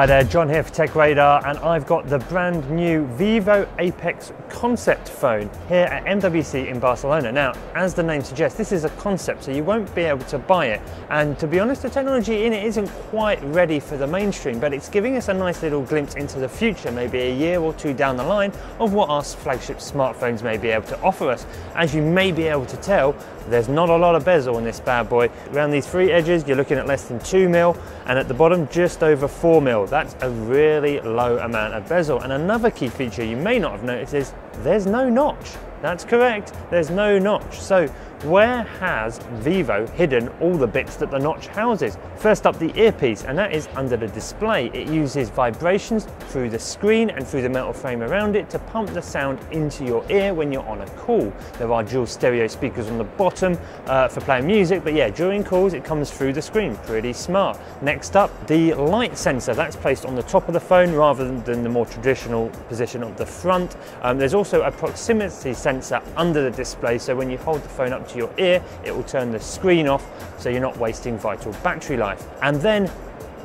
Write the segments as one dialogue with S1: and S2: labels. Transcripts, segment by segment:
S1: Hi there, John here for Tech Radar, and I've got the brand new Vivo Apex concept phone here at MWC in Barcelona. Now, as the name suggests, this is a concept, so you won't be able to buy it. And to be honest, the technology in it isn't quite ready for the mainstream, but it's giving us a nice little glimpse into the future, maybe a year or two down the line, of what our flagship smartphones may be able to offer us. As you may be able to tell, there's not a lot of bezel in this bad boy. Around these three edges, you're looking at less than two mil, and at the bottom, just over four mil. That's a really low amount of bezel. And another key feature you may not have noticed is there's no notch. That's correct, there's no notch. So where has Vivo hidden all the bits that the notch houses? First up the earpiece and that is under the display. It uses vibrations through the screen and through the metal frame around it to pump the sound into your ear when you're on a call. There are dual stereo speakers on the bottom uh, for playing music but yeah during calls it comes through the screen, pretty smart. Next up the light sensor, that's placed on the top of the phone rather than the more traditional position of the front. Um, there's also a proximity sensor under the display so when you hold the phone up to your ear, it will turn the screen off so you're not wasting vital battery life. And then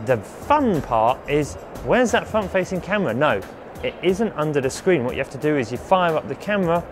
S1: the fun part is, where's that front facing camera? No, it isn't under the screen. What you have to do is you fire up the camera,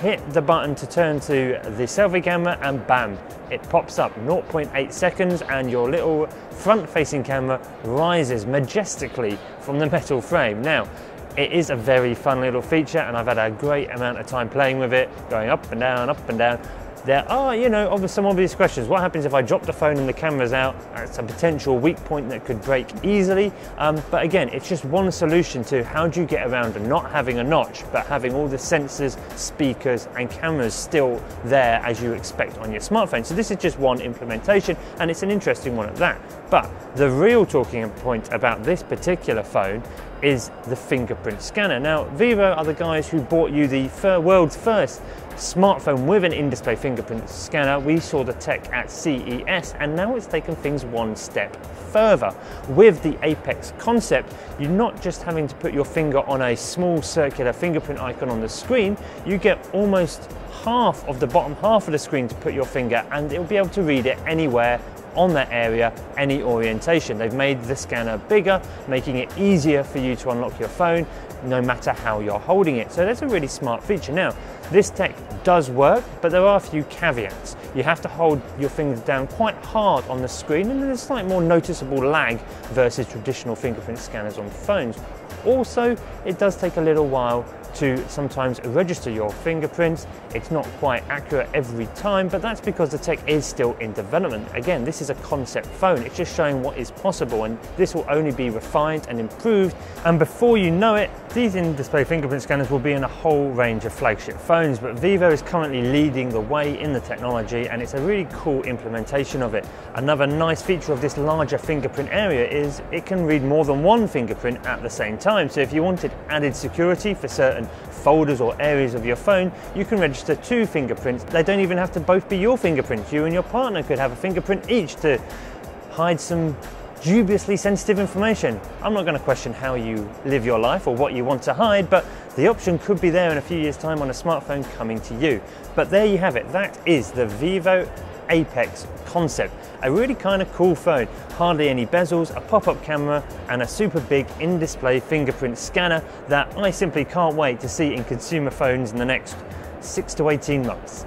S1: hit the button to turn to the selfie camera and bam, it pops up 0.8 seconds and your little front facing camera rises majestically from the metal frame. Now, it is a very fun little feature and I've had a great amount of time playing with it, going up and down, up and down. There are, you know, some obvious questions. What happens if I drop the phone and the camera's out? It's a potential weak point that could break easily. Um, but again, it's just one solution to how do you get around not having a notch, but having all the sensors, speakers, and cameras still there as you expect on your smartphone. So this is just one implementation, and it's an interesting one at that. But the real talking point about this particular phone is the fingerprint scanner. Now, Vivo are the guys who bought you the world's first smartphone with an in-display fingerprint scanner. We saw the tech at CES and now it's taken things one step further. With the Apex concept, you're not just having to put your finger on a small circular fingerprint icon on the screen, you get almost half of the bottom half of the screen to put your finger and it'll be able to read it anywhere on that area any orientation. They've made the scanner bigger, making it easier for you to unlock your phone no matter how you're holding it. So that's a really smart feature. Now, this tech does work, but there are a few caveats. You have to hold your fingers down quite hard on the screen and there's a slight more noticeable lag versus traditional fingerprint scanners on phones. Also, it does take a little while to sometimes register your fingerprints. It's not quite accurate every time, but that's because the tech is still in development. Again, this is a concept phone. It's just showing what is possible and this will only be refined and improved. And before you know it, these in-display fingerprint scanners will be in a whole range of flagship phones, but Vivo is currently leading the way in the technology and it's a really cool implementation of it. Another nice feature of this larger fingerprint area is it can read more than one fingerprint at the same time. So if you wanted added security for certain certain folders or areas of your phone, you can register two fingerprints. They don't even have to both be your fingerprints. You and your partner could have a fingerprint each to hide some dubiously sensitive information. I'm not going to question how you live your life or what you want to hide, but the option could be there in a few years' time on a smartphone coming to you. But there you have it. That is the Vivo Apex concept. A really kind of cool phone. Hardly any bezels, a pop-up camera, and a super big in-display fingerprint scanner that I simply can't wait to see in consumer phones in the next six to 18 months.